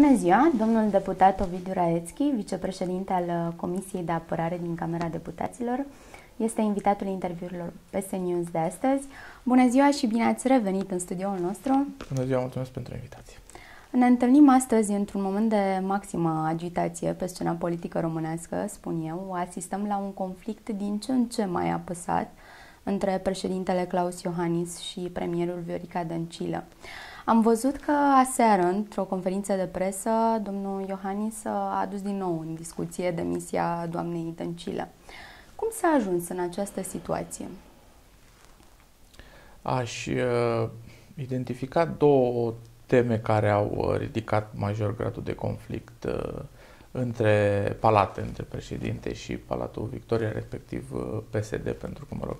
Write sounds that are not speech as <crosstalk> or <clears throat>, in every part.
Bună ziua, domnul deputat Ovidiu Raețchi, vicepreședinte al Comisiei de Apărare din Camera Deputaților, este invitatul interviurilor PS News de astăzi. Bună ziua și bine ați revenit în studioul nostru. Bună ziua, mulțumesc pentru invitație. Ne întâlnim astăzi într-un moment de maximă agitație pe scena politică românească, spun eu. Asistăm la un conflict din ce în ce mai apăsat între președintele Claus Iohannis și premierul Viorica Dăncilă. Am văzut că aseară, într-o conferință de presă, domnul Iohannis a adus din nou în discuție demisia doamnei Dăncilă. Cum s-a ajuns în această situație? Aș uh, identifica două teme care au uh, ridicat major gradul de conflict uh, între palate, între președinte și Palatul Victoria, respectiv uh, PSD, pentru că, mă rog,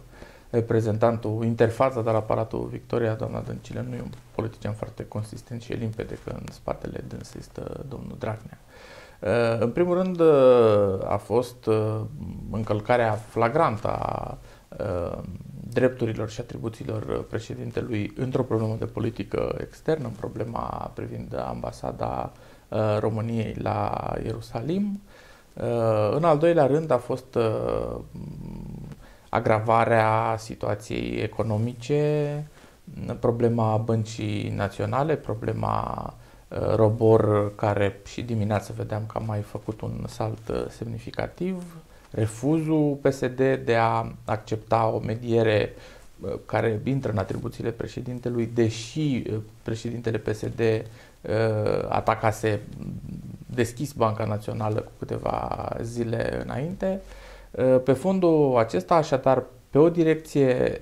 reprezentantul, interfața de la Palatul Victoria, doamna Dăncilă, nu e un politician foarte consistent și e limpede că în spatele dânsă este domnul Dragnea. Uh, în primul rând uh, a fost uh, încălcarea flagrantă a drepturilor și atribuțiilor președintelui într-o problemă de politică externă, în problema privind ambasada României la Ierusalim. În al doilea rând a fost agravarea situației economice, problema băncii naționale, problema Uh, Robor, care și dimineața vedeam că a mai făcut un salt uh, semnificativ, refuzul PSD de a accepta o mediere uh, care intră în atribuțiile președintelui, deși președintele PSD atacase deschis Banca Națională cu câteva zile înainte. Pe fondul acesta, așadar, pe o direcție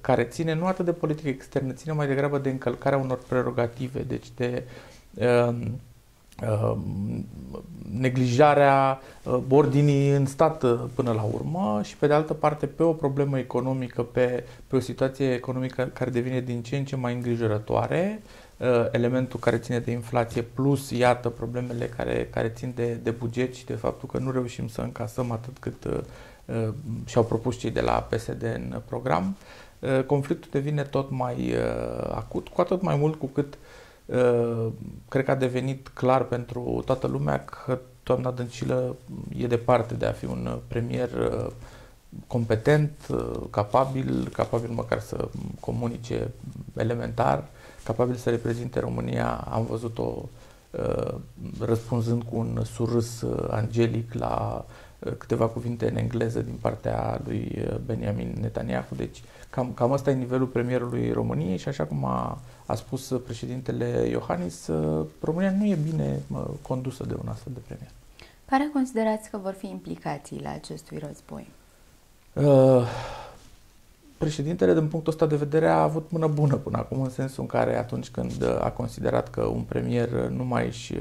care ține nu atât de politică externă, ține mai degrabă de încălcarea unor prerogative, deci de Ehm, ehm, neglijarea uh, ordinii în stat uh, până la urmă și pe de altă parte pe o problemă economică, pe, pe o situație economică care devine din ce în ce mai îngrijorătoare, uh, elementul care ține de inflație plus, iată, problemele care, care țin de, de buget și de faptul că nu reușim să încasăm atât cât și-au propus cei de la PSD în program, conflictul devine tot mai acut, cu atât mai mult cu cât uh, Uh, cred că a devenit clar pentru toată lumea că doamna Dăncilă e departe de a fi un premier uh, competent, uh, capabil, capabil măcar să comunice elementar, capabil să reprezinte România. Am văzut-o răspunzând cu un surâs angelic la câteva cuvinte în engleză din partea lui Benjamin Netanyahu. Deci cam, cam asta e nivelul premierului României și așa cum a a spus președintele Iohannis, România nu e bine condusă de un astfel de premier. Care considerați că vor fi implicațiile acestui război? Uh, președintele, din punctul ăsta de vedere, a avut mână bună până acum, în sensul în care atunci când a considerat că un premier nu mai își,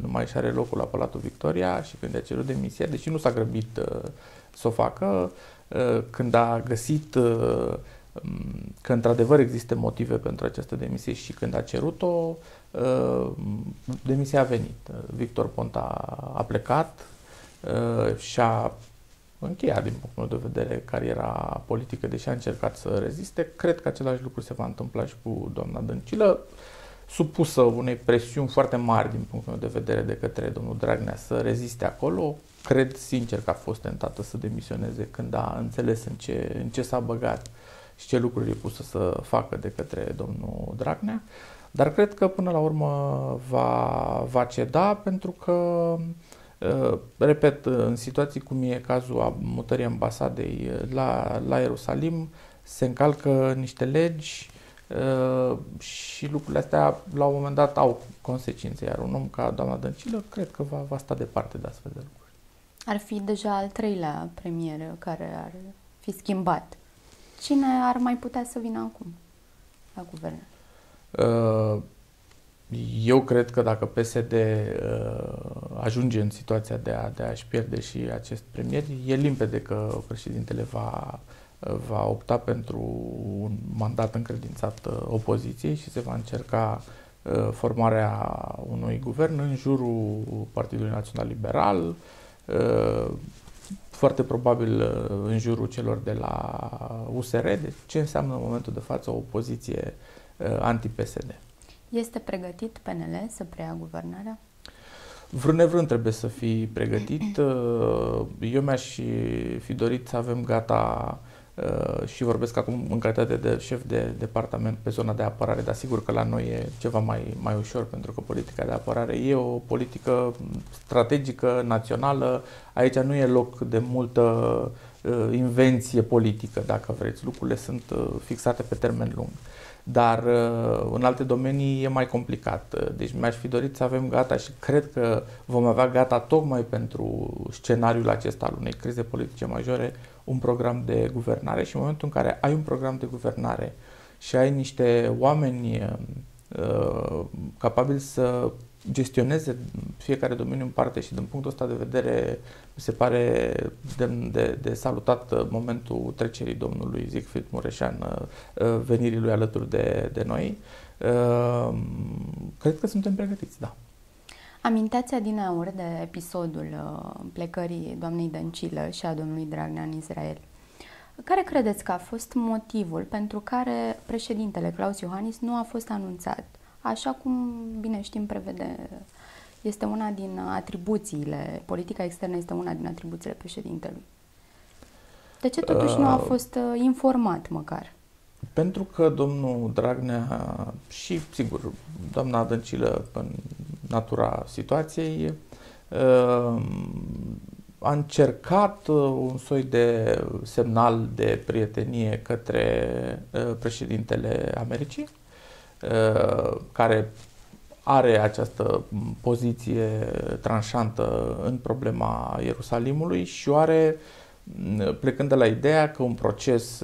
nu mai își are locul la Palatul Victoria și când a cerut demisia, deși nu s-a grăbit uh, să o facă, uh, când a găsit uh, că într-adevăr există motive pentru această demisie și când a cerut-o, uh, demisia a venit. Victor Ponta a plecat uh, și a încheiat din punctul meu de vedere cariera politică, deși a încercat să reziste. Cred că același lucru se va întâmpla și cu doamna Dăncilă, supusă unei presiuni foarte mari din punctul meu de vedere de către domnul Dragnea să reziste acolo. Cred sincer că a fost tentată să demisioneze când a înțeles în ce, în ce s-a băgat și ce lucruri e pusă să facă de către domnul Dragnea, dar cred că până la urmă va, va ceda pentru că, uh, repet, în situații cum e cazul a mutării ambasadei la, la Ierusalim, se încalcă niște legi uh, și lucrurile astea la un moment dat au consecințe, iar un om ca doamna Dăncilă cred că va, va sta departe de astfel de lucruri. Ar fi deja al treilea premier care ar fi schimbat Cine ar mai putea să vină acum la guvern? Uh, eu cred că dacă PSD uh, ajunge în situația de, a, de a-și pierde și acest premier, e limpede că președintele va, va opta pentru un mandat încredințat uh, opoziției și se va încerca formarea unui guvern în jurul Partidului Național Liberal, foarte probabil uh, în jurul celor de la USR, de ce înseamnă în momentul de față o opoziție uh, anti-PSD. Este pregătit PNL să preia guvernarea? Vrând nevrând trebuie să fii pregătit. <clears throat> Eu mi-aș fi dorit să avem gata Uh, și vorbesc acum în calitate de șef de departament pe zona de apărare, dar sigur că la noi e ceva mai, mai ușor pentru că politica de apărare e o politică strategică, națională, aici nu e loc de multă uh, invenție politică, dacă vreți, lucrurile sunt uh, fixate pe termen lung. Dar uh, în alte domenii e mai complicat. Uh, deci mi-aș fi dorit să avem gata și cred că vom avea gata tocmai pentru scenariul acesta al unei crize politice majore un program de guvernare și în momentul în care ai un program de guvernare și ai niște oameni uh, capabili să gestioneze fiecare domeniu în parte și din punctul ăsta de vedere mi se pare de, de, de salutat momentul trecerii domnului Siegfried Mureșan, uh, venirii lui alături de, de noi. Uh, cred că suntem pregătiți, da. Aminteați adineauri de episodul uh, plecării doamnei Dăncilă și a domnului Dragnea în Israel. Care credeți că a fost motivul pentru care președintele Claus Iohannis nu a fost anunțat? Așa cum, bine știm, prevede, este una din atribuțiile, politica externă este una din atribuțiile președintelui. De ce totuși uh, nu a uh, fost uh, informat măcar? Pentru că domnul Dragnea și, sigur, doamna Dăncilă, în natura situației, uh, a încercat uh, un soi de semnal de prietenie către uh, președintele Americii, care are această poziție tranșantă în problema Ierusalimului și o are plecând de la ideea că un proces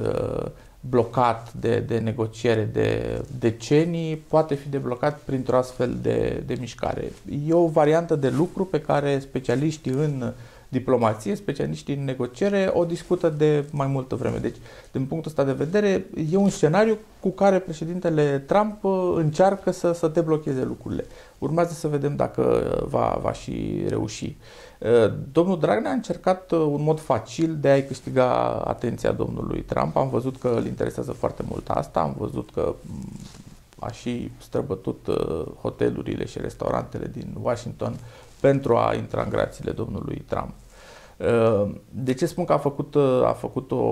blocat de, de negociere de decenii poate fi deblocat printr-o astfel de, de mișcare. E o variantă de lucru pe care specialiștii în diplomație, specialiștii în negociere o discută de mai multă vreme. Deci, din punctul ăsta de vedere, e un scenariu cu care președintele Trump uh, încearcă să, să deblocheze lucrurile. Urmează să vedem dacă va, va și reuși. Uh, domnul Dragnea a încercat uh, un mod facil de a-i câștiga atenția domnului Trump. Am văzut că îl interesează foarte mult asta, am văzut că mm, a și străbătut hotelurile și restaurantele din Washington pentru a intra în grațiile domnului Trump. Uh, de ce spun că a făcut, uh, a făcut o,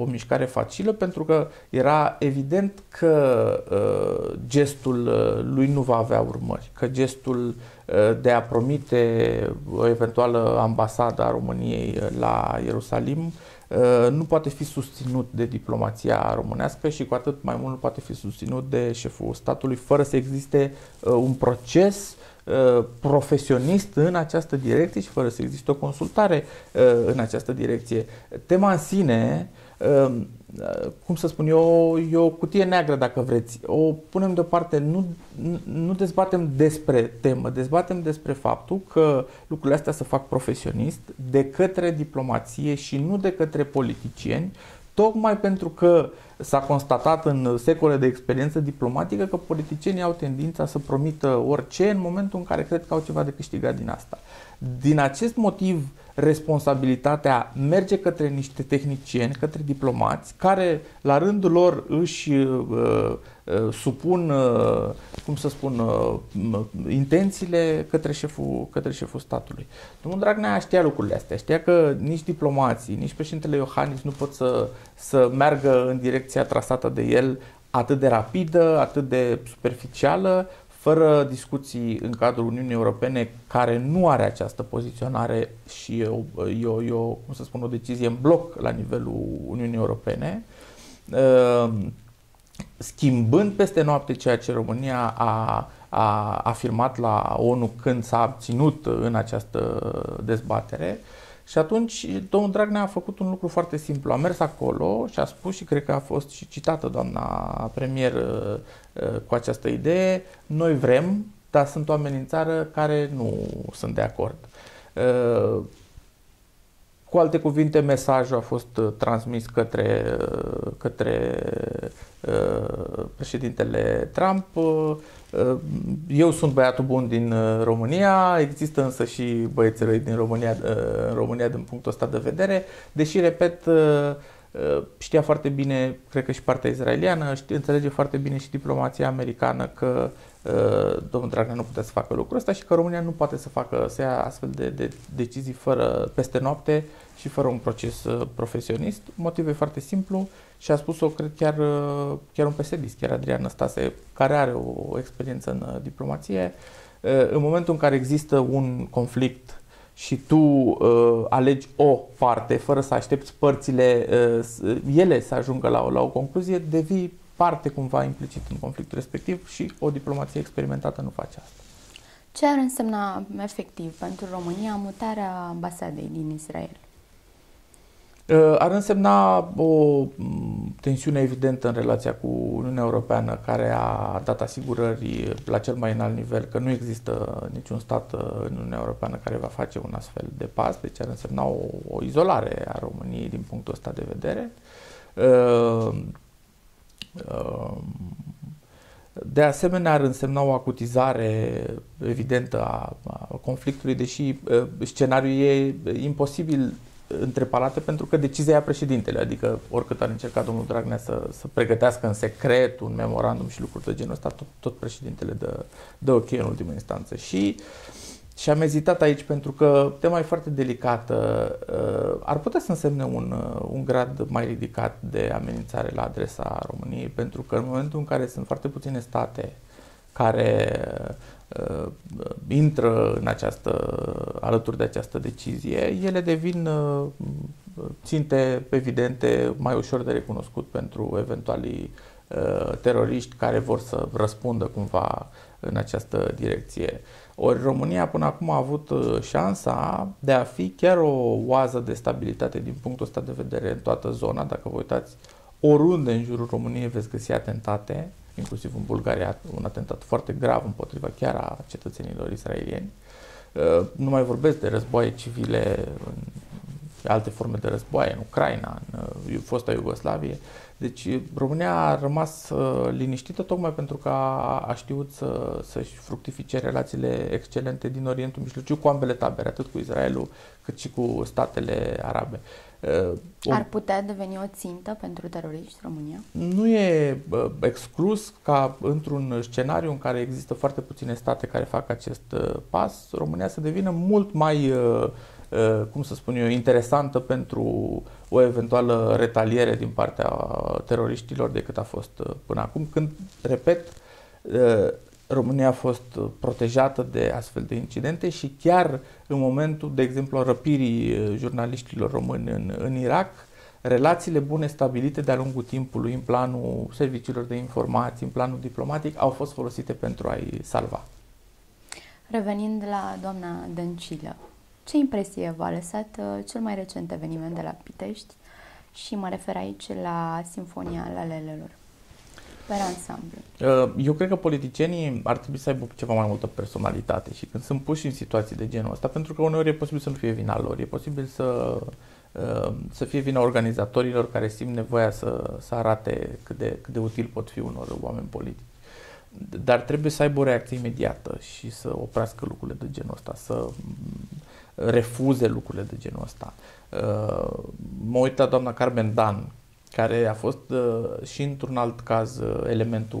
o mișcare facilă? Pentru că era evident că uh, gestul lui nu va avea urmări, că gestul de a promite o eventuală ambasadă a României la Ierusalim nu poate fi susținut de diplomația românească și cu atât mai mult nu poate fi susținut de șeful statului fără să existe un proces Uh, profesionist în această direcție și fără să existe o consultare uh, în această direcție. Tema în sine, uh, cum să spun eu, e o cutie neagră dacă vreți. O punem deoparte, nu, nu dezbatem despre temă, dezbatem despre faptul că lucrurile astea se fac profesionist de către diplomație și nu de către politicieni, tocmai pentru că s-a constatat în secole de experiență diplomatică că politicienii au tendința să promită orice în momentul în care cred că au ceva de câștigat din asta. Din acest motiv, responsabilitatea merge către niște tehnicieni, către diplomați, care la rândul lor își uh, uh, supun, uh, cum să spun, uh, intențiile către șeful, către șeful statului. Domnul Dragnea știa lucrurile astea, știa că nici diplomații, nici președintele Iohannis nu pot să, să meargă în direcția trasată de el atât de rapidă, atât de superficială, fără discuții în cadrul Uniunii Europene care nu are această poziționare și e o, e o, e o, cum să spun, o decizie în bloc la nivelul Uniunii Europene, ehm, schimbând peste noapte ceea ce România a, a afirmat la ONU când s-a abținut în această dezbatere, și atunci domnul Dragnea a făcut un lucru foarte simplu. A mers acolo și a spus și cred că a fost și citată doamna premier uh, uh, cu această idee, noi vrem, dar sunt oameni în țară care nu sunt de acord. Uh, cu alte cuvinte, mesajul a fost transmis către, către președintele Trump. Uh, eu sunt băiatul bun din uh, România, există însă și băieții răi din România, uh, în România din punctul ăsta de vedere, deși, repet, știa foarte bine, cred că și partea izraeliană, înțelege foarte bine și diplomația americană că uh, domnul Dragnea nu putea să facă lucrul ăsta și că România nu poate să facă, să ia astfel de, de decizii fără, peste noapte și fără un proces uh, profesionist. Motivul e foarte simplu și a spus-o, cred, chiar, uh, chiar un psd chiar Adrian Năstase, care are o, o experiență în diplomație. În momentul în care există un conflict și tu uh, alegi o parte fără să aștepți părțile uh, ele să ajungă la o, la o concluzie, devii parte cumva implicit în conflictul respectiv și o diplomație experimentată nu face asta. Ce ar însemna efectiv pentru România mutarea ambasadei din Israel? Uh, ar însemna o tensiune evidentă în relația cu Uniunea Europeană, care a dat asigurări la cel mai înalt nivel că nu există niciun stat uh, în Uniunea Europeană care va face un astfel de pas, deci ar însemna o, o izolare a României din punctul ăsta de vedere. Uh, de asemenea, ar însemna o acutizare evidentă a, a conflictului, deși scenariul e imposibil între palate pentru că decizia a președintele, adică oricât ar încerca domnul Dragnea să, să pregătească în secret un memorandum și lucruri de genul ăsta, tot, tot președintele dă, dă ok în ultimă instanță. Și, și am ezitat aici pentru că tema e foarte delicată. Uh, ar putea să însemne un, uh, un grad mai ridicat de amenințare la adresa României, pentru că în momentul în care sunt foarte puține state care uh, intră în această, alături de această decizie, ele devin uh, ținte evidente mai ușor de recunoscut pentru eventualii uh, teroriști care vor să răspundă cumva în această direcție. Ori România până acum a avut uh, șansa de a fi chiar o oază de stabilitate din punctul ăsta de vedere în toată zona. Dacă vă uitați oriunde în jurul României veți găsi atentate inclusiv în Bulgaria, un atentat foarte grav împotriva chiar a cetățenilor israelieni. Uh, nu mai vorbesc de războaie civile, în alte forme de războaie, în Ucraina, în uh, fosta Iugoslavie. Deci România a rămas uh, liniștită tocmai pentru că a, a știut să, să-și fructifice relațiile excelente din Orientul Mijlociu cu ambele tabere, atât cu Israelul cât și cu statele arabe. Ar putea deveni o țintă pentru teroriști România? Nu e exclus ca într-un scenariu în care există foarte puține state care fac acest uh, pas, România să devină mult mai, uh, uh, cum să spun eu, interesantă pentru o eventuală retaliere din partea teroriștilor decât a fost până acum, când, repet, România a fost protejată de astfel de incidente și chiar în momentul, de exemplu, răpirii eh, jurnaliștilor români în, în Irak, relațiile bune stabilite de-a lungul timpului în planul serviciilor de informații, în planul diplomatic, au fost folosite pentru a-i salva. Revenind la doamna Dăncilă, ce impresie v-a lăsat eh, cel mai recent eveniment de la Pitești și mă refer aici la Sinfonia Lalelelor? Pe ansamblu? Uh, eu cred că politicienii ar trebui să aibă ceva mai multă personalitate și când sunt puși în situații de genul ăsta, pentru că uneori e posibil să nu fie vina lor, e posibil să, uh, să fie vina organizatorilor care simt nevoia să, să arate cât de, cât de util pot fi unor oameni politici. Dar trebuie să aibă o reacție imediată și să oprească lucrurile de genul ăsta, să refuze lucrurile de genul ăsta. Uh, mă uit la doamna Carmen Dan, care a fost uh, și într-un alt caz uh, elementul,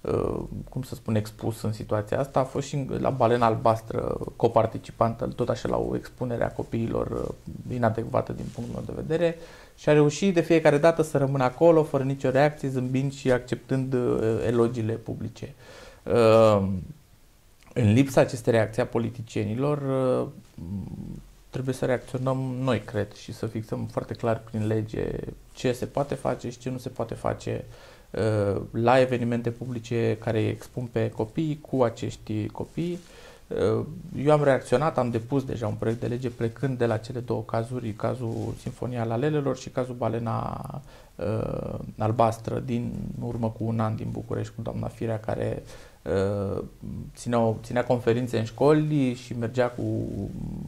uh, cum să spun, expus în situația asta, a fost și la Balena Albastră coparticipantă, tot așa la o expunere a copiilor uh, inadecvată din punctul meu de vedere și a reușit de fiecare dată să rămână acolo, fără nicio reacție, zâmbind și acceptând uh, elogiile publice. Uh, în lipsa acestei reacții a politicienilor, uh, trebuie să reacționăm noi, cred, și să fixăm foarte clar prin lege ce se poate face și ce nu se poate face uh, la evenimente publice care îi expun pe copii cu acești copii. Uh, eu am reacționat, am depus deja un proiect de lege plecând de la cele două cazuri, cazul Sinfonia Lalelelor și cazul Balena uh, Albastră din urmă cu un an din București cu doamna Firea care Uh, țineau, ținea conferințe în școli și mergea cu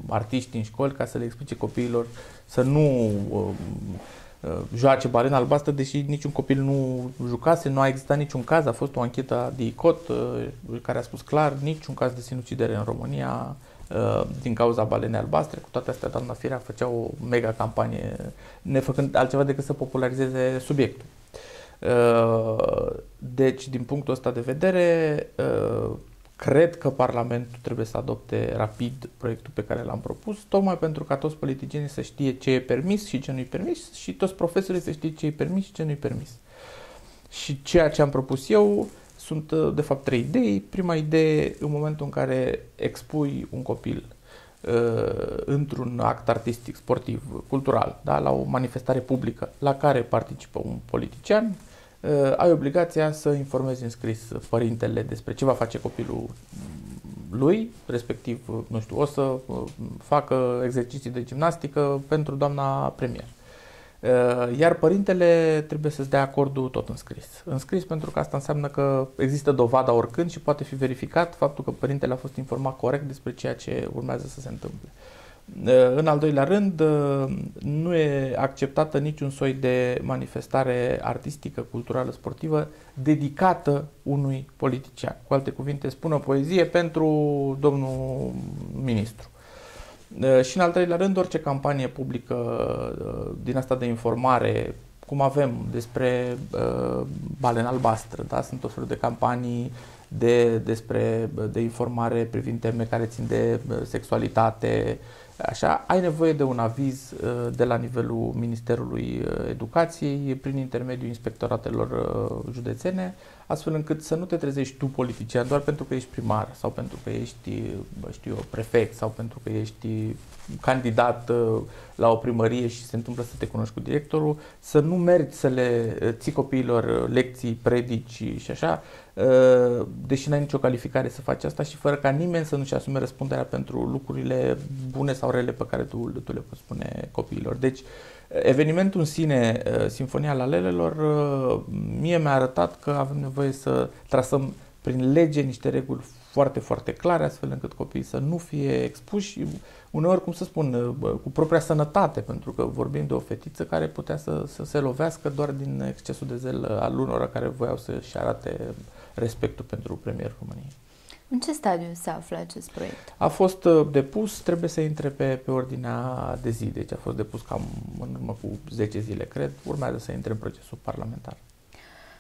artiști în școli ca să le explice copiilor să nu uh, uh, joace balena albastră, deși niciun copil nu jucase, nu a existat niciun caz, a fost o anchetă de ICOT uh, care a spus clar niciun caz de sinucidere în România uh, din cauza balenei albastre. Cu toate astea, doamna Firea făcea o mega campanie, nefăcând altceva decât să popularizeze subiectul. Deci, din punctul ăsta de vedere, cred că Parlamentul trebuie să adopte rapid proiectul pe care l-am propus, tocmai pentru ca toți politicienii să știe ce e permis și ce nu-i permis și toți profesorii să știe ce e permis și ce nu-i permis. Și ceea ce am propus eu sunt, de fapt, trei idei. Prima idee, în momentul în care expui un copil uh, într-un act artistic, sportiv, cultural, da, la o manifestare publică la care participă un politician, uh, ai obligația să informezi în scris părintele despre ce va face copilul lui, respectiv, nu știu, o să uh, facă exerciții de gimnastică pentru doamna premier. Uh, iar părintele trebuie să-ți dea acordul tot în scris. În scris pentru că asta înseamnă că există dovada oricând și poate fi verificat faptul că părintele a fost informat corect despre ceea ce urmează să se întâmple. Uh, în al doilea rând, uh, nu e acceptată niciun soi de manifestare artistică, culturală, sportivă dedicată unui politician. Cu alte cuvinte, spună poezie pentru domnul ministru. Uh, și în al treilea rând, orice campanie publică din asta de informare, cum avem despre balena albastră, da? sunt o felul de campanii de, despre, de informare privind teme care țin de sexualitate, Așa, ai nevoie de un aviz uh, de la nivelul Ministerului uh, Educației prin intermediul inspectoratelor uh, județene, astfel încât să nu te trezești tu politician doar pentru că ești primar sau pentru că ești, știu eu, prefect sau pentru că ești candidat la o primărie și se întâmplă să te cunoști cu directorul, să nu mergi să le ții copiilor lecții, predici și așa, Uh, deși n-ai nicio calificare să faci asta și fără ca nimeni să nu-și asume răspunderea pentru lucrurile bune sau rele pe care tu, tu le poți spune copiilor. Deci, evenimentul în sine, uh, Sinfonia Lalelelor, uh, mie mi-a arătat că avem nevoie să trasăm prin lege niște reguli foarte, foarte clare, astfel încât copiii să nu fie expuși, uneori, cum să spun, cu propria sănătate, pentru că vorbim de o fetiță care putea să, să se lovească doar din excesul de zel al unora care voiau să-și arate respectul pentru premierul României. În ce stadiu se află acest proiect? A fost uh, depus, trebuie să intre pe, pe ordinea de zi, deci a fost depus cam în urmă cu 10 zile, cred, urmează să intre în procesul parlamentar.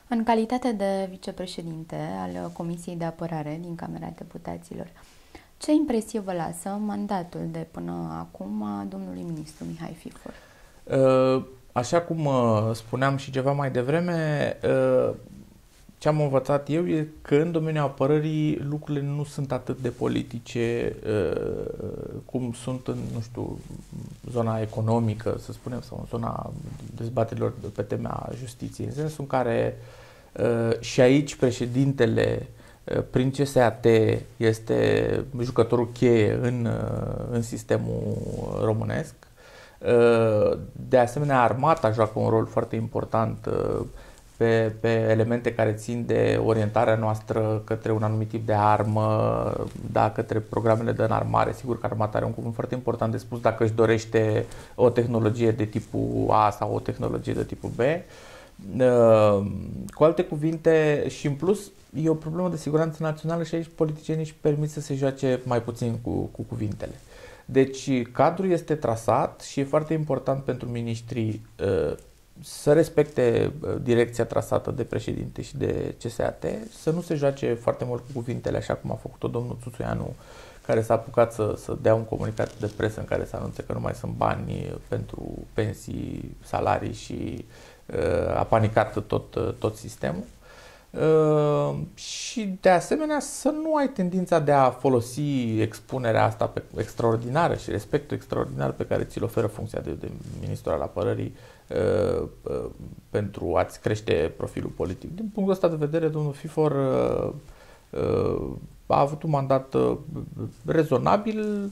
În calitate de vicepreședinte al Comisiei de Apărare din Camera Deputaților, ce impresie vă lasă mandatul de până acum a domnului ministru Mihai Fifor? Uh, așa cum uh, spuneam și ceva mai devreme, ce am învățat eu e că în domeniul apărării lucrurile nu sunt atât de politice uh, cum sunt în, nu știu, zona economică, să spunem, sau în zona dezbaterilor pe tema justiției, în sensul în care uh, și aici președintele uh, prin CSAT este jucătorul cheie în, în sistemul românesc. De asemenea, armata joacă un rol foarte important pe, pe elemente care țin de orientarea noastră către un anumit tip de armă, da, către programele de înarmare. Sigur că armata are un cuvânt foarte important de spus dacă își dorește o tehnologie de tipul A sau o tehnologie de tipul B. Uh, cu alte cuvinte, și în plus, e o problemă de siguranță națională și aici politicienii își permit să se joace mai puțin cu, cu cuvintele. Deci cadrul este trasat și e foarte important pentru ministrii uh, să respecte uh, direcția trasată de președinte și de CSAT, să nu se joace foarte mult cu cuvintele așa cum a făcut-o domnul Tuțuianu, care s-a apucat să, să dea un comunicat de presă în care să anunțe că nu mai sunt bani pentru pensii, salarii și uh, a panicat tot, uh, tot sistemul. Uh, și de asemenea să nu ai tendința de a folosi expunerea asta pe, extraordinară și respectul extraordinar pe care ți-l oferă funcția de, de ministru al apărării Uh, uh, pentru a-ți crește profilul politic. Din punctul ăsta de vedere, domnul Fifor uh, a avut un mandat rezonabil,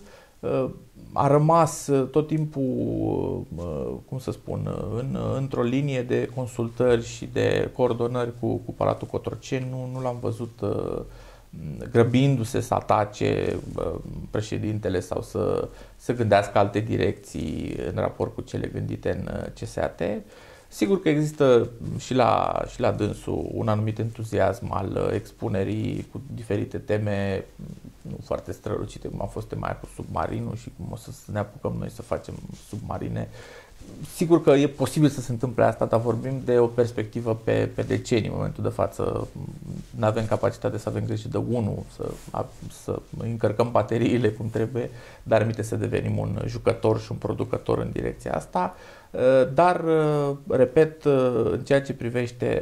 a rămas tot timpul, cum să spun, în, într-o linie de consultări și de coordonări cu, cu Palatul Cotroceni. Nu, nu l-am văzut grăbindu-se să atace președintele sau să, să gândească alte direcții în raport cu cele gândite în uh, CSAT. Sigur că există și la, și la dânsul un anumit entuziasm al uh, expunerii cu diferite teme nu foarte strălucite, cum a fost tema cu submarinul și cum o să ne apucăm noi să facem submarine Sigur că e posibil să se întâmple asta, dar vorbim de o perspectivă pe, pe decenii. În momentul de față nu avem capacitate să avem grijă de unul, să, să încărcăm bateriile cum trebuie, dar aminte să devenim un jucător și un producător în direcția asta. Dar, repet, în ceea ce privește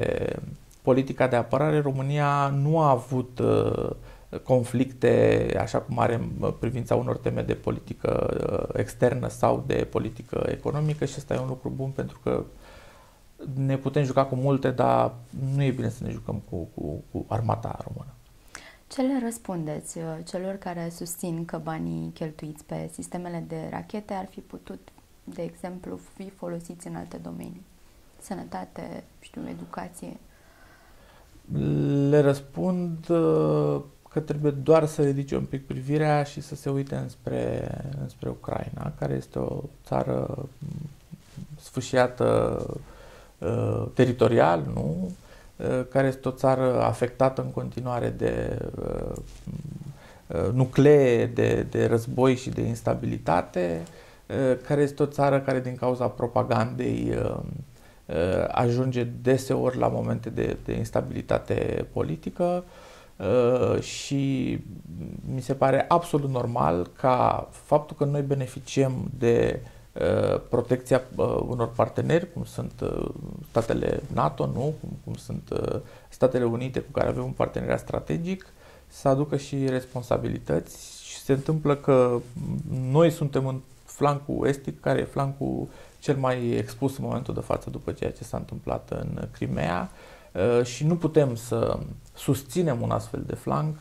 politica de apărare, România nu a avut uh, conflicte, așa cum are în privința unor teme de politică uh, externă sau de politică economică și asta e un lucru bun pentru că ne putem juca cu multe, dar nu e bine să ne jucăm cu, cu, cu armata română. Ce le răspundeți uh, celor care susțin că banii cheltuiți pe sistemele de rachete ar fi putut, de exemplu, fi folosiți în alte domenii? Sănătate, știu, educație? Le răspund uh, că trebuie doar să ridice un pic privirea și să se uite înspre, înspre Ucraina, care este o țară sfâșiată uh, teritorial, nu? Uh, care este o țară afectată în continuare de uh, uh, nuclee, de, de război și de instabilitate, uh, care este o țară care din cauza propagandei uh, uh ajunge deseori la momente de, de instabilitate politică, Uh, și mi se pare absolut normal ca faptul că noi beneficiem de uh, protecția uh, unor parteneri, cum sunt statele NATO, nu? Cum, cum sunt Statele Unite, cu care avem un parteneriat strategic, să aducă și responsabilități și se întâmplă că noi suntem în flancul estic, care e flancul cel mai expus în momentul de față după ceea ce s-a întâmplat în Crimea și nu putem să susținem un astfel de flanc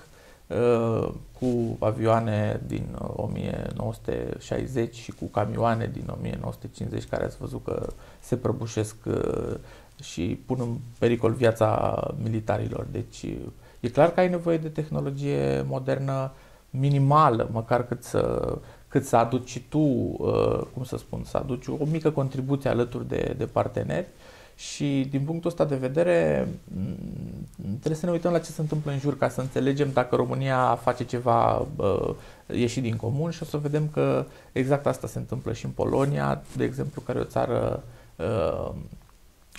uh, cu avioane din 1960 uh, și cu camioane din 1950 care ați văzut că se prăbușesc uh, și pun în pericol viața militarilor. Deci e clar că ai nevoie de tehnologie modernă minimală, măcar cât să, cât să aduci tu, cum să spun, să aduci o mică contribuție alături de, de parteneri și din punctul ăsta de vedere trebuie să ne uităm la ce se întâmplă în jur ca să înțelegem dacă România face ceva uh, ieșit din comun și o să vedem că exact asta se întâmplă și în Polonia, de exemplu, care e o țară uh,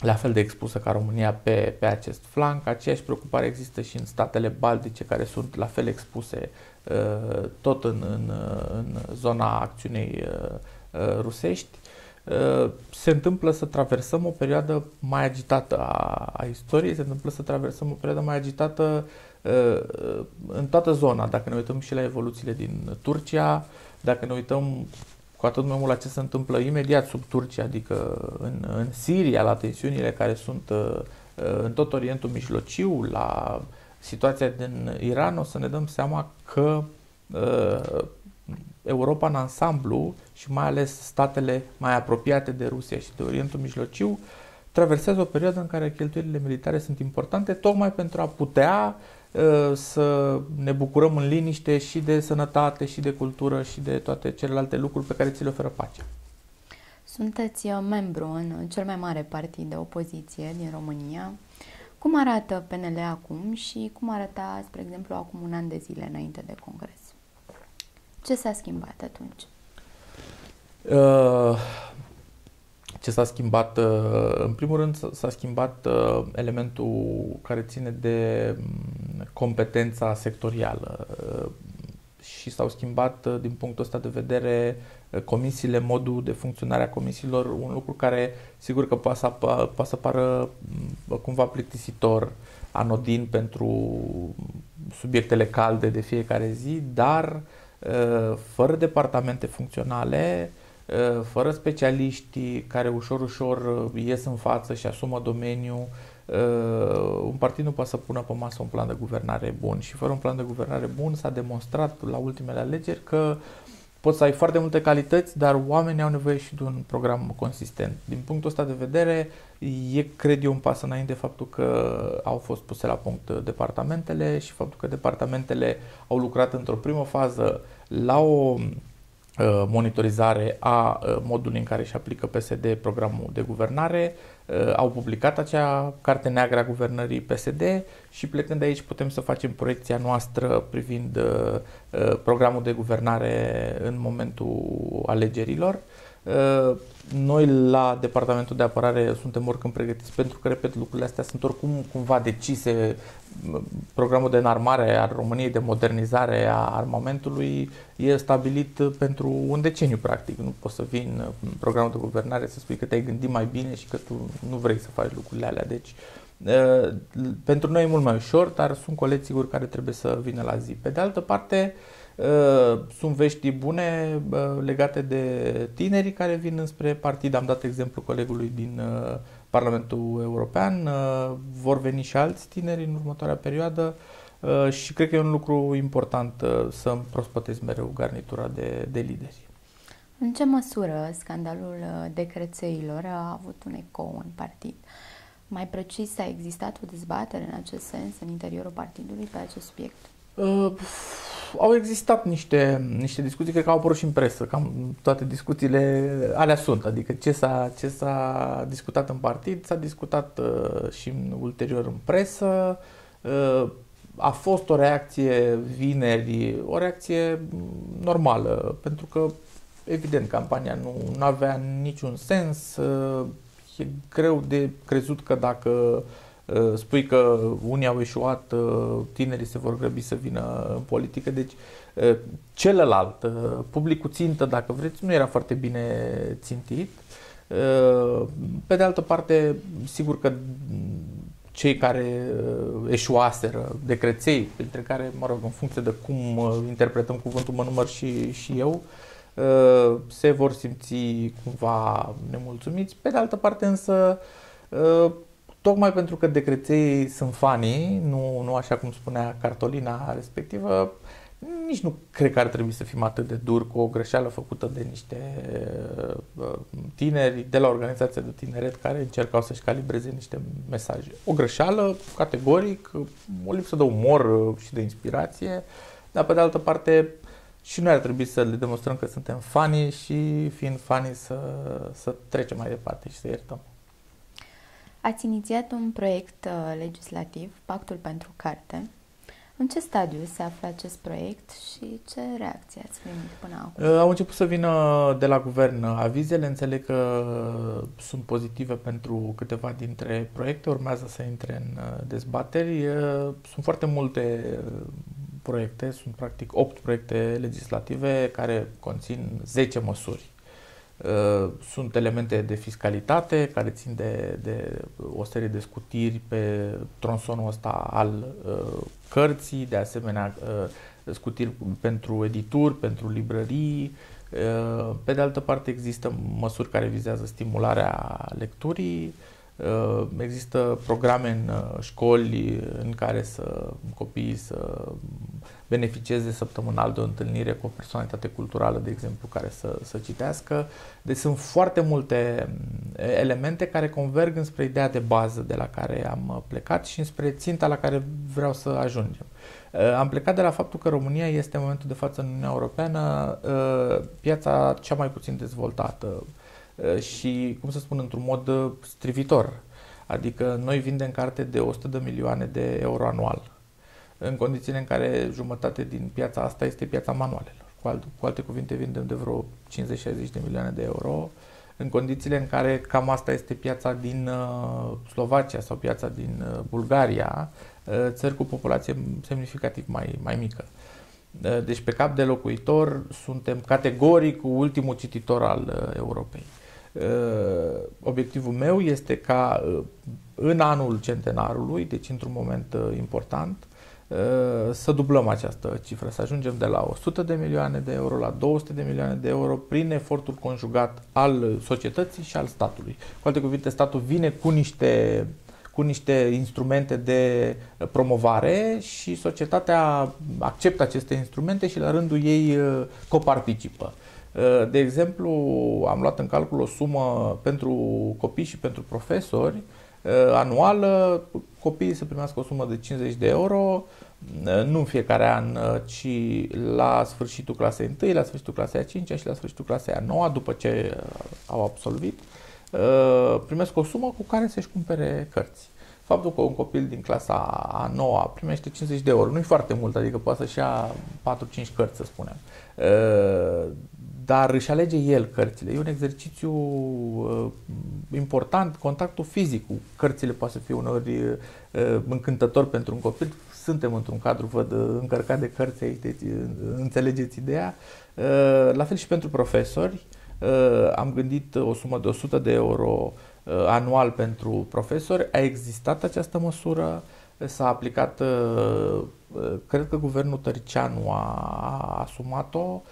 la fel de expusă ca România pe, pe acest flanc. Aceeași preocupare există și în statele baltice care sunt la fel expuse uh, tot în, în, în zona acțiunei uh, uh rusești. Uh, se întâmplă să traversăm o perioadă mai agitată a, a istoriei, se întâmplă să traversăm o perioadă mai agitată uh, în toată zona. Dacă ne uităm și la evoluțiile din Turcia, dacă ne uităm cu atât mai mult la ce se întâmplă imediat sub Turcia, adică în, în Siria, la tensiunile care sunt uh, în tot Orientul Mijlociu, la situația din Iran, o să ne dăm seama că Europa în ansamblu și mai ales statele mai apropiate de Rusia și de Orientul Mijlociu traversează o perioadă în care cheltuielile militare sunt importante tocmai pentru a putea uh, să ne bucurăm în liniște și de sănătate și de cultură și de toate celelalte lucruri pe care ți le oferă pacea. Sunteți uh, membru în cel mai mare partid de opoziție din România. Cum arată PNL acum și cum arăta, spre exemplu, acum un an de zile înainte de congres? Ce s-a schimbat atunci? Uh, ce s-a schimbat? Uh, în primul rând s-a schimbat uh, elementul care ține de mm, competența sectorială și s-au schimbat din punctul ăsta de vedere comisiile, modul de funcționare a comisiilor, un lucru care sigur că poate să, poate să pară mm, cumva plictisitor, anodin pentru subiectele calde de fiecare zi, dar uh, Uh, fără departamente funcționale, uh, fără specialiști care ușor, ușor uh, ies în față și asumă domeniul, un partid nu poate să pună pe masă un plan de guvernare bun. Și fără un plan de guvernare bun s-a demonstrat la ultimele alegeri că poți să ai foarte multe calități, dar oamenii au nevoie și de un program consistent. Din punctul ăsta de vedere, e, cred eu, un pas înainte faptul că au fost puse la punct departamentele și faptul că departamentele au lucrat într-o primă fază la o uh, monitorizare a uh, modului în care își aplică PSD programul de guvernare, uh, au publicat acea carte neagră a guvernării PSD și plecând de aici putem să facem proiecția noastră privind programul de guvernare în momentul alegerilor. Noi la Departamentul de Apărare suntem oricând pregătiți pentru că, repet, lucrurile astea sunt oricum cumva decise. Programul de înarmare al României, de modernizare a armamentului, e stabilit pentru un deceniu, practic. Nu poți să vii în programul de guvernare să spui că te-ai gândit mai bine și că tu nu vrei să faci lucrurile alea. Deci, pentru noi e mult mai ușor, dar sunt colegi sigur care trebuie să vină la zi. Pe de altă parte, Uh, sunt vești bune uh, legate de tinerii care vin înspre partid. Am dat exemplu colegului din uh, Parlamentul European. Vor veni și alți tineri în următoarea perioadă și cred că e un lucru important să împrospătezi mereu garnitura de, de lideri. În ce măsură scandalul decrețeilor a avut un ecou în partid? Mai precis, a existat o dezbatere în acest sens în interiorul partidului pe acest subiect? Uh, au existat niște, niște discuții, cred că au apărut și în presă, cam toate discuțiile alea sunt, adică ce s-a, ce s-a discutat în partid, s-a discutat uh, și ulterior în presă, uh, a fost o reacție vineri, o reacție normală, pentru că evident campania nu, nu avea niciun sens, uh, e greu de crezut că dacă uh, Uh, spui că unii au eșuat, uh, tinerii se vor grăbi să vină în politică, deci uh, celălalt, publicul țintă, dacă vreți, nu era foarte bine țintit. Pe de altă parte, sigur că cei care eșuaseră, decreței, printre care, mă rog, în funcție de cum interpretăm cuvântul, mă număr și, și eu, se vor simți cumva nemulțumiți. Pe de altă parte, însă, Tocmai pentru că decreței sunt fanii, nu, nu așa cum spunea cartolina respectivă, nici nu cred că ar trebui să fim atât de dur cu o greșeală făcută de niște uh, tineri de la organizația de tineret care încercau să-și calibreze niște mesaje. O greșeală, categoric, o lipsă de umor uh, și de inspirație, dar pe de altă parte și noi ar trebui să le demonstrăm că suntem fani și fiind fani să, să trecem mai departe și să iertăm. Ați inițiat un proiect uh, legislativ, Pactul pentru Carte. În ce stadiu se află acest proiect și ce reacții ați primit până acum? Uh, au început să vină de la guvern avizele, înțeleg că sunt pozitive pentru câteva dintre proiecte, urmează să intre în uh, dezbateri. Sunt foarte multe proiecte, sunt practic 8 proiecte legislative care conțin 10 măsuri Uh, sunt elemente de fiscalitate care țin de, de o serie de scutiri pe tronsonul ăsta al uh, cărții, de asemenea uh, scutiri pentru edituri, pentru librării. Uh, pe de altă parte există măsuri care vizează stimularea lecturii, uh, există programe în uh, școli în care să copiii să beneficieze săptămânal de o întâlnire cu o personalitate culturală, de exemplu, care să, să citească. Deci sunt foarte multe mm, elemente care converg înspre ideea de bază de la care am plecat și înspre ținta la care vreau să ajungem. Uh, am plecat de la faptul că România este în momentul de față în Uniunea Europeană uh, piața cea mai puțin dezvoltată uh, și, cum să spun, într-un mod strivitor. Adică noi vindem carte de 100 de milioane de euro anual în condițiile în care jumătate din piața asta este piața manualelor. Cu, alt, cu alte cuvinte, vindem de vreo 50-60 de milioane de euro, în condițiile în care cam asta este piața din uh, Slovacia sau piața din uh, Bulgaria, uh, țări cu populație semnificativ mai, mai mică. Uh, deci pe cap de locuitor suntem categoric ultimul cititor al uh, Europei. Uh, obiectivul meu este ca uh, în anul centenarului, deci într-un moment uh, important, Uh, să dublăm această cifră, să ajungem de la 100 de milioane de euro la 200 de milioane de euro prin efortul conjugat al societății și al statului. Cu alte cuvinte, statul vine cu niște cu niște instrumente de promovare și societatea acceptă aceste instrumente și la rândul ei uh, coparticipă. Uh, de exemplu, am luat în calcul o sumă pentru copii și pentru profesori. Anuală, copiii să primească o sumă de 50 de euro, nu în fiecare an, ci la sfârșitul clasei 1, la sfârșitul clasei a 5 și la sfârșitul clasei a 9 după ce au absolvit, primesc o sumă cu care să-și cumpere cărți. Faptul că un copil din clasa a 9 primește 50 de euro, nu e foarte mult, adică poate să-și ia 4-5 cărți, să spunem dar își alege el cărțile. E un exercițiu uh, important, contactul fizic cu cărțile poate să fie uneori uh, încântător pentru un copil. Suntem într-un cadru, văd, uh, încărcat de cărți aici, deci uh, înțelegeți ideea. Uh, la fel și pentru profesori. Uh, am gândit o sumă de 100 de euro uh, anual pentru profesori. A existat această măsură, s-a aplicat, uh, uh, cred că guvernul Tăricianu a, a asumat-o,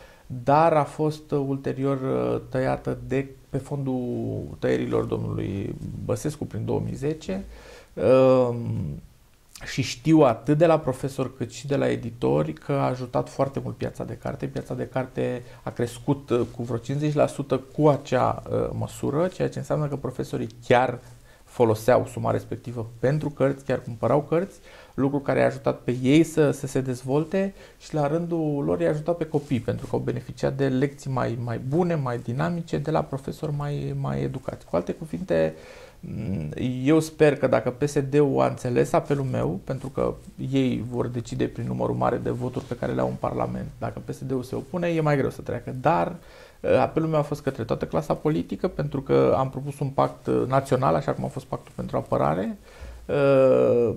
dar a fost uh, ulterior uh, tăiată de pe fondul tăierilor domnului Băsescu prin 2010 uh, și știu atât de la profesori cât și de la editori că a ajutat foarte mult piața de carte. Piața de carte a crescut cu vreo 50% cu acea măsură, ceea ce înseamnă că profesorii chiar foloseau suma respectivă pentru cărți, chiar cumpărau cărți, lucru care a ajutat pe ei să, să se dezvolte și la rândul lor i-a ajutat pe copii, pentru că au beneficiat de lecții mai, mai bune, mai dinamice, de la profesori mai, mai educați. Cu alte cuvinte, eu sper că dacă PSD-ul a înțeles apelul meu, pentru că ei vor decide prin numărul mare de voturi pe care le au în Parlament, dacă PSD-ul se opune, e mai greu să treacă. Dar uh, apelul meu a fost către toată clasa politică, pentru că am propus un pact uh, național, așa cum a fost pactul pentru apărare, uh,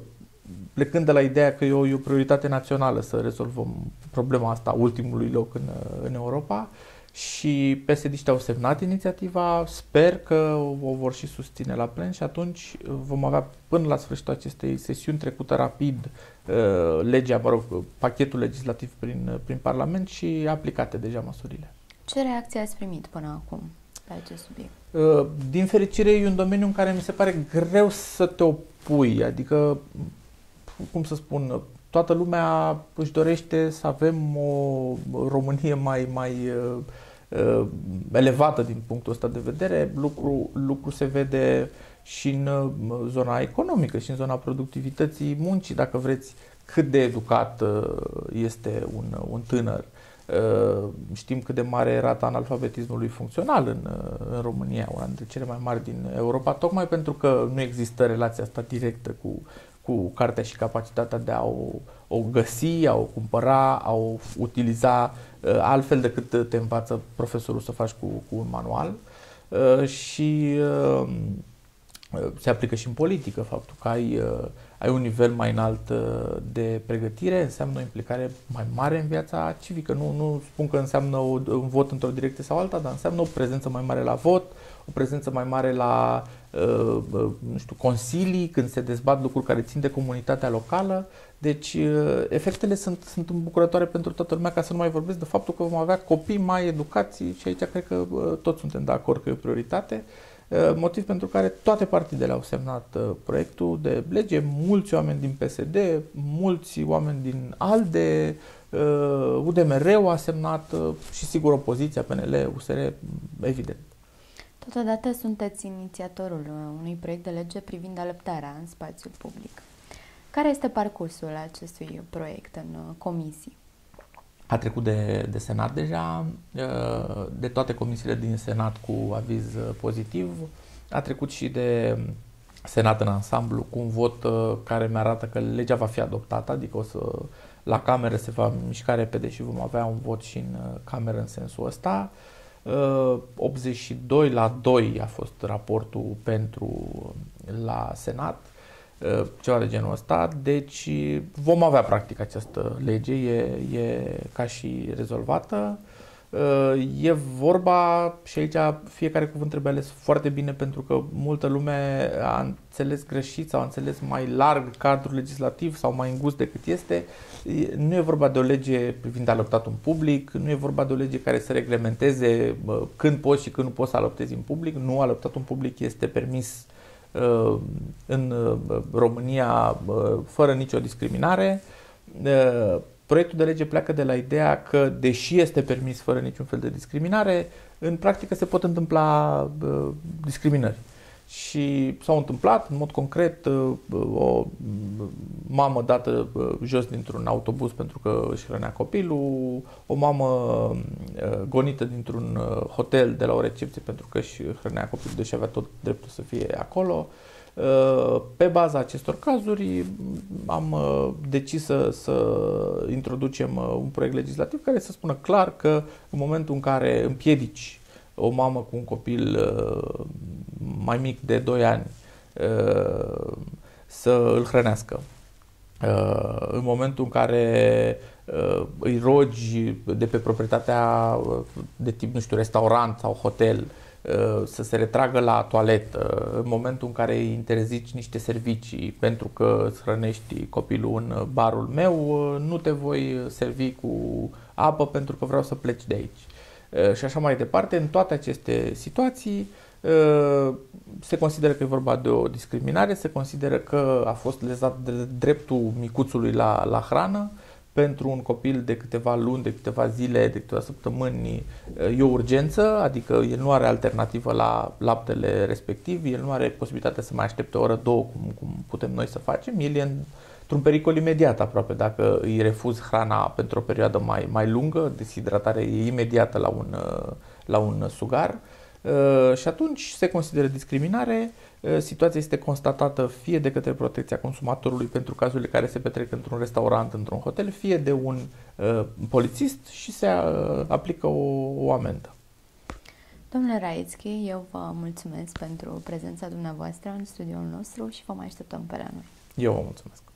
plecând de la ideea că e o, e o prioritate națională să rezolvăm problema asta ultimului loc în, în Europa și psd au semnat inițiativa, sper că o vor și susține la plen și atunci vom avea până la sfârșitul acestei sesiuni trecută rapid uh, legea, mă rog, pachetul legislativ prin, prin Parlament și aplicate deja măsurile. Ce reacție ați primit până acum pe acest subiect? Uh, din fericire e un domeniu în care mi se pare greu să te opui, adică cum să spun, toată lumea își dorește să avem o Românie mai, mai uh, uh, elevată din punctul ăsta de vedere. Lucru, lucru se vede și în uh, zona economică și în zona productivității muncii, dacă vreți, cât de educat uh, este un, un tânăr. Uh, știm cât de mare e rata analfabetismului funcțional în, în România, una dintre cele mai mari din Europa, tocmai pentru că nu există relația asta directă cu, cu cartea și capacitatea de a o, o găsi, a o cumpăra, a o utiliza uh, altfel decât te învață profesorul să faci cu, cu un manual. Uh, și uh, se aplică și în politică faptul că ai, ai un nivel mai înalt de pregătire, înseamnă o implicare mai mare în viața civică. Nu, nu spun că înseamnă o, un vot într-o direcție sau alta, dar înseamnă o prezență mai mare la vot, o prezență mai mare la uh, uh, nu știu, consilii, când se dezbat lucruri care țin de comunitatea locală. Deci uh, efectele sunt, sunt îmbucurătoare pentru toată lumea, ca să nu mai vorbesc de faptul că vom avea copii mai educați și aici cred că toți suntem de acord că e o prioritate. Motiv pentru care toate partidele au semnat proiectul de lege, mulți oameni din PSD, mulți oameni din ALDE, UDMR a semnat și sigur opoziția, PNL, USR, evident. Totodată sunteți inițiatorul unui proiect de lege privind alăptarea în spațiul public. Care este parcursul acestui proiect în uh, comisii? A trecut de, de Senat deja, uh, de toate comisiile din Senat cu aviz uh, pozitiv, a trecut și de Senat în ansamblu cu un vot care mi arată că legea va fi adoptată, adică o să la cameră se va mișca repede și vom avea un vot și în cameră în sensul ăsta. 82 uh, la 2 a fost raportul pentru la Senat, uh, ceva de genul ăsta, deci vom avea practic această lege, e, e ca și rezolvată. E vorba și aici fiecare cuvânt trebuie ales foarte bine pentru că multă lume a înțeles greșit sau a înțeles mai larg cadrul legislativ sau mai îngust decât este. Nu e vorba de o lege privind alăptatul în public, nu e vorba de o lege care să reglementeze când poți și când nu poți să alăptezi în public. Nu, alăptatul în public este permis în România fără nicio discriminare Proiectul de lege pleacă de la ideea că, deși este permis fără niciun fel de discriminare, în practică se pot întâmpla uh, discriminări. Și s-au întâmplat, în mod concret, uh, o mamă dată uh, jos dintr-un autobuz pentru că își hrănea copilul, o mamă uh, gonită dintr-un uh, hotel de la o recepție pentru că își hrănea copilul, deși avea tot dreptul să fie acolo. Pe baza acestor cazuri am decis să, să introducem un proiect legislativ care să spună clar că în momentul în care împiedici o mamă cu un copil mai mic de 2 ani să îl hrănească, în momentul în care îi rogi de pe proprietatea de tip, nu știu, restaurant sau hotel, să se retragă la toaletă, în momentul în care îi interzici niște servicii pentru că îți hrănești copilul în barul meu, nu te voi servi cu apă pentru că vreau să pleci de aici. Și așa mai departe, în toate aceste situații se consideră că e vorba de o discriminare, se consideră că a fost lezat de dreptul micuțului la, la hrană, pentru un copil de câteva luni, de câteva zile, de câteva săptămâni e o urgență, adică el nu are alternativă la laptele respectiv, el nu are posibilitatea să mai aștepte o oră, două, cum, cum putem noi să facem, el e într-un pericol imediat aproape dacă îi refuz hrana pentru o perioadă mai, mai lungă, deshidratare e imediată la un, la un sugar uh, și atunci se consideră discriminare Eh, situația este constatată fie de către protecția consumatorului pentru cazurile care se petrec într-un restaurant, într-un hotel, fie de un uh, polițist și se uh, aplică o, o amendă. Domnule Raețchi, eu vă mulțumesc pentru prezența dumneavoastră în studioul nostru și vă mai așteptăm pe anul. Eu vă mulțumesc.